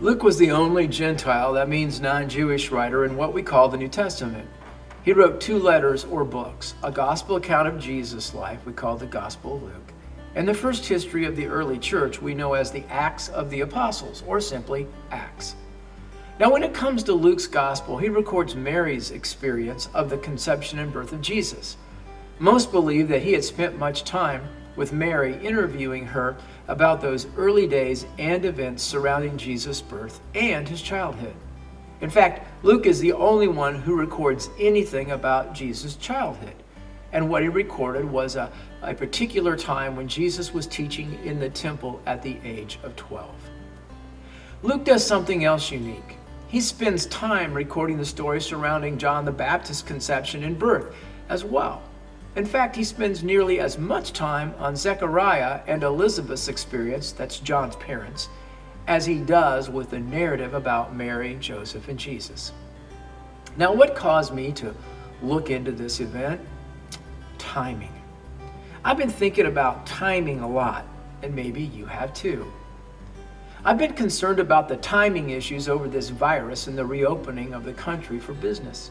Luke was the only Gentile, that means non Jewish writer, in what we call the New Testament. He wrote two letters or books a gospel account of Jesus' life, we call the Gospel of Luke, and the first history of the early church we know as the Acts of the Apostles, or simply Acts. Now, when it comes to Luke's gospel, he records Mary's experience of the conception and birth of Jesus. Most believe that he had spent much time with Mary, interviewing her about those early days and events surrounding Jesus' birth and his childhood. In fact, Luke is the only one who records anything about Jesus' childhood. And what he recorded was a, a particular time when Jesus was teaching in the temple at the age of 12. Luke does something else unique. He spends time recording the story surrounding John the Baptist's conception and birth as well. In fact, he spends nearly as much time on Zechariah and Elizabeth's experience, that's John's parents, as he does with the narrative about Mary, Joseph, and Jesus. Now, what caused me to look into this event? Timing. I've been thinking about timing a lot, and maybe you have too. I've been concerned about the timing issues over this virus and the reopening of the country for business.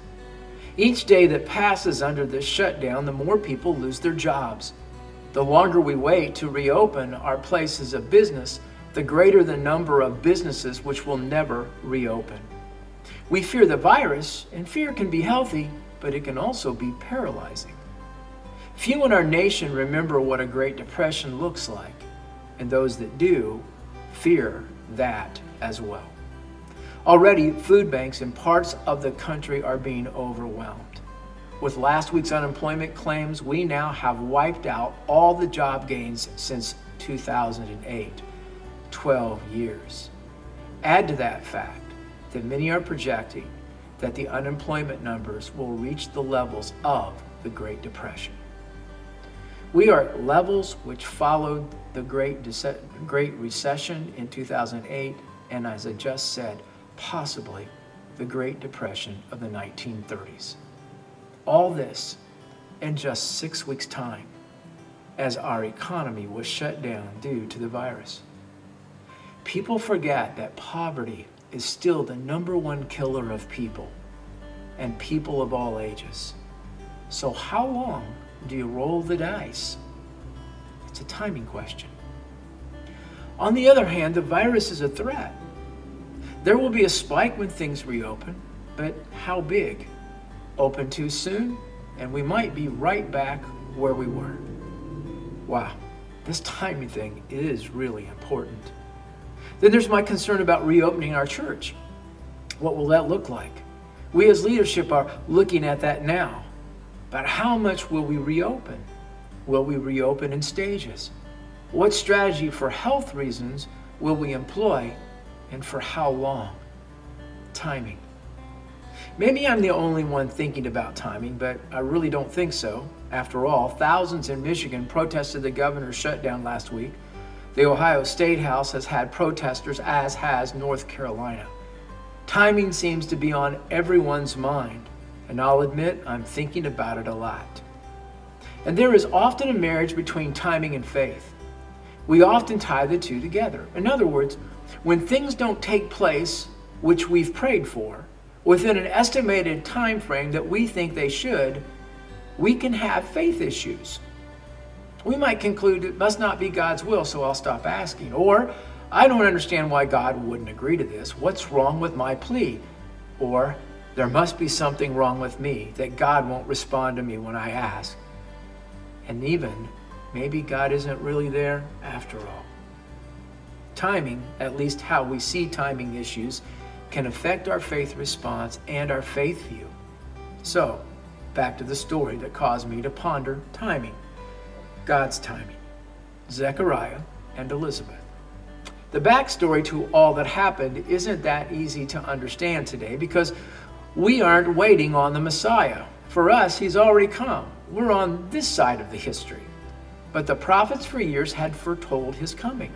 Each day that passes under this shutdown, the more people lose their jobs. The longer we wait to reopen our places of business, the greater the number of businesses which will never reopen. We fear the virus, and fear can be healthy, but it can also be paralyzing. Few in our nation remember what a Great Depression looks like, and those that do fear that as well. Already, food banks in parts of the country are being overwhelmed. With last week's unemployment claims, we now have wiped out all the job gains since 2008 12 years. Add to that fact that many are projecting that the unemployment numbers will reach the levels of the Great Depression. We are at levels which followed the Great, Great Recession in 2008, and as I just said, possibly the Great Depression of the 1930s. All this in just six weeks' time as our economy was shut down due to the virus. People forget that poverty is still the number one killer of people and people of all ages. So, how long do you roll the dice? It's a timing question. On the other hand, the virus is a threat. There will be a spike when things reopen, but how big? Open too soon, and we might be right back where we were. Wow, this timing thing is really important. Then there's my concern about reopening our church. What will that look like? We as leadership are looking at that now. But how much will we reopen? Will we reopen in stages? What strategy for health reasons will we employ and for how long? Timing. Maybe I'm the only one thinking about timing, but I really don't think so. After all, thousands in Michigan protested the governor's shutdown last week. The Ohio State House has had protesters, as has North Carolina. Timing seems to be on everyone's mind, and I'll admit I'm thinking about it a lot. And there is often a marriage between timing and faith. We often tie the two together. In other words, when things don't take place which we've prayed for within an estimated time frame that we think they should, we can have faith issues. We might conclude it must not be God's will, so I'll stop asking. Or, I don't understand why God wouldn't agree to this. What's wrong with my plea? Or, there must be something wrong with me that God won't respond to me when I ask. And even, maybe God isn't really there after all. Timing, at least how we see timing issues, can affect our faith response and our faith view. So, back to the story that caused me to ponder timing God's timing. Zechariah and Elizabeth. The backstory to all that happened isn't that easy to understand today because we aren't waiting on the Messiah. For us, he's already come. We're on this side of the history. But the prophets for years had foretold his coming.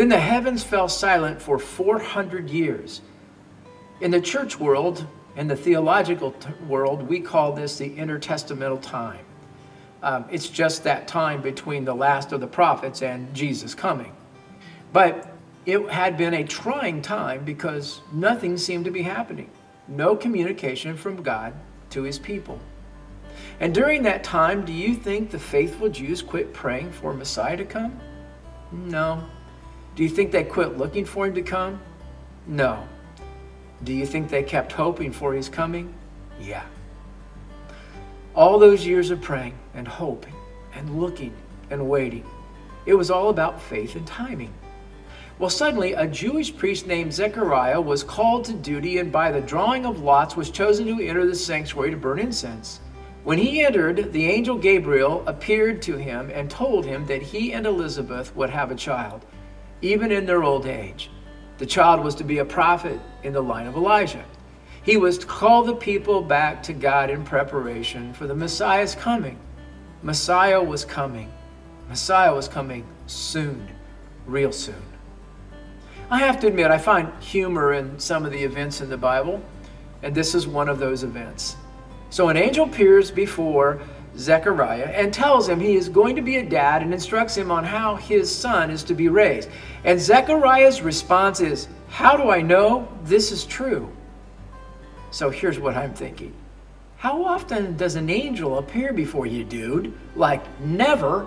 Then the heavens fell silent for 400 years. In the church world, in the theological world, we call this the intertestamental time. Um, it's just that time between the last of the prophets and Jesus coming. But it had been a trying time because nothing seemed to be happening. No communication from God to his people. And during that time, do you think the faithful Jews quit praying for Messiah to come? No. Do you think they quit looking for him to come? No. Do you think they kept hoping for his coming? Yeah. All those years of praying and hoping and looking and waiting, it was all about faith and timing. Well, suddenly, a Jewish priest named Zechariah was called to duty and by the drawing of lots was chosen to enter the sanctuary to burn incense. When he entered, the angel Gabriel appeared to him and told him that he and Elizabeth would have a child, even in their old age. The child was to be a prophet in the line of Elijah. He was to call the people back to God in preparation for the Messiah's coming. Messiah was coming. Messiah was coming soon, real soon. I have to admit, I find humor in some of the events in the Bible, and this is one of those events. So an angel appears before Zechariah and tells him he is going to be a dad and instructs him on how his son is to be raised. And Zechariah's response is, How do I know this is true? So here's what I'm thinking. How often does an angel appear before you, dude? Like, never.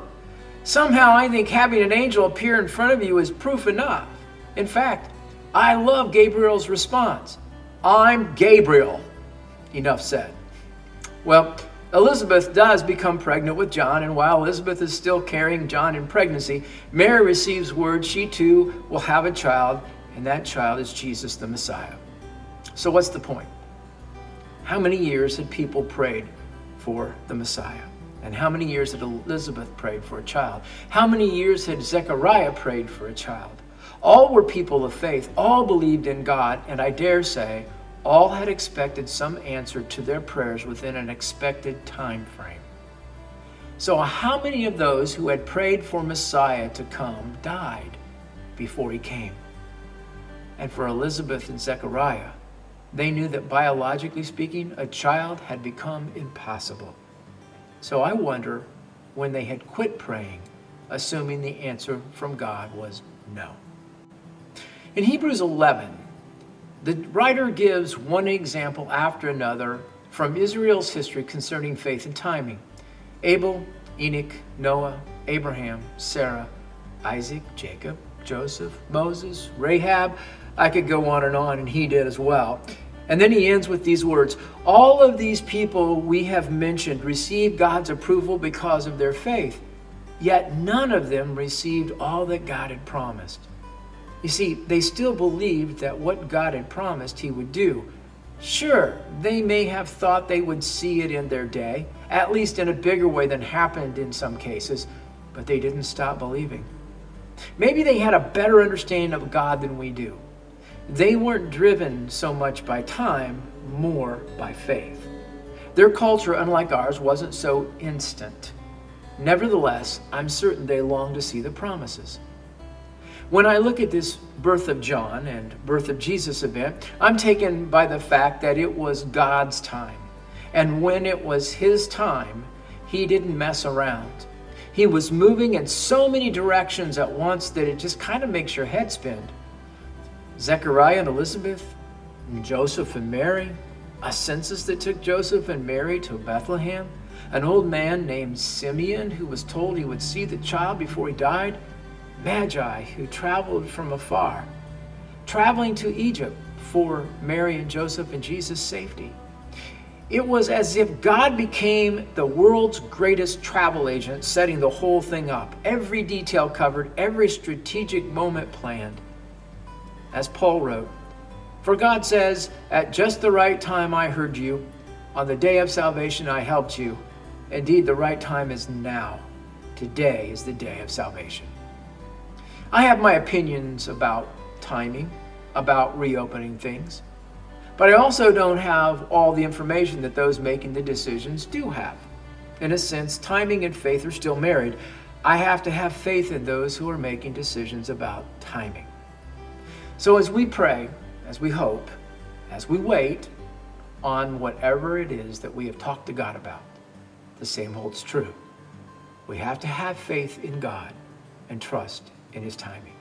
Somehow I think having an angel appear in front of you is proof enough. In fact, I love Gabriel's response I'm Gabriel. Enough said. Well, Elizabeth does become pregnant with John, and while Elizabeth is still carrying John in pregnancy, Mary receives word she too will have a child, and that child is Jesus the Messiah. So, what's the point? How many years had people prayed for the Messiah? And how many years had Elizabeth prayed for a child? How many years had Zechariah prayed for a child? All were people of faith, all believed in God, and I dare say, all had expected some answer to their prayers within an expected time frame. So, how many of those who had prayed for Messiah to come died before he came? And for Elizabeth and Zechariah, they knew that biologically speaking, a child had become impossible. So I wonder when they had quit praying, assuming the answer from God was no. In Hebrews 11, the writer gives one example after another from Israel's history concerning faith and timing. Abel, Enoch, Noah, Abraham, Sarah, Isaac, Jacob, Joseph, Moses, Rahab. I could go on and on, and he did as well. And then he ends with these words All of these people we have mentioned received God's approval because of their faith, yet none of them received all that God had promised. You see, they still believed that what God had promised he would do. Sure, they may have thought they would see it in their day, at least in a bigger way than happened in some cases, but they didn't stop believing. Maybe they had a better understanding of God than we do. They weren't driven so much by time, more by faith. Their culture, unlike ours, wasn't so instant. Nevertheless, I'm certain they longed to see the promises. When I look at this birth of John and birth of Jesus event, I'm taken by the fact that it was God's time. And when it was His time, He didn't mess around. He was moving in so many directions at once that it just kind of makes your head spin. Zechariah and Elizabeth, and Joseph and Mary, a census that took Joseph and Mary to Bethlehem, an old man named Simeon who was told he would see the child before he died, Magi who traveled from afar, traveling to Egypt for Mary and Joseph and Jesus' safety. It was as if God became the world's greatest travel agent, setting the whole thing up. Every detail covered, every strategic moment planned. As Paul wrote, For God says, At just the right time I heard you, on the day of salvation I helped you. Indeed, the right time is now. Today is the day of salvation. I have my opinions about timing, about reopening things, but I also don't have all the information that those making the decisions do have. In a sense, timing and faith are still married. I have to have faith in those who are making decisions about timing. So as we pray, as we hope, as we wait on whatever it is that we have talked to God about, the same holds true. We have to have faith in God and trust in his timing.